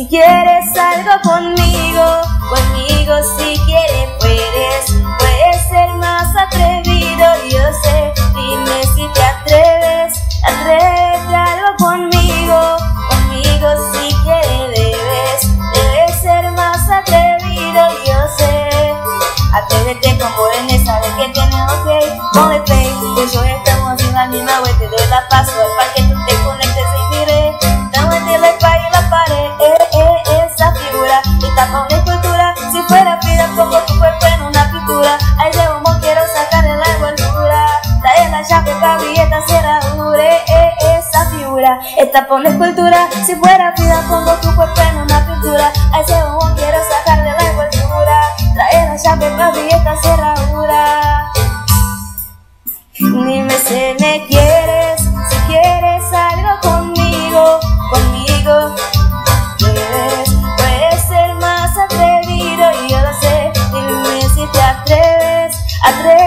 si quieres algo conmigo, conmigo si quieres puedes, puedes ser más atrevido, yo sé, dime si te atreves, atrévete algo conmigo, conmigo si quieres debes, debes ser más atrevido, yo sé. Atrévete como en sabes que tenemos play, ponle play, que yo estamos en la misma web, te doy la paso para que Esta por una escultura, si fuera vida pongo tu cuerpo en una pintura. A ese bobo quiero sacar de la envoltura, traer la llave papi y esta cerradura. Dime si me quieres, si quieres algo conmigo, conmigo. Debes, puedes ser más atrevido y yo lo sé. Dime si te atreves, atreves.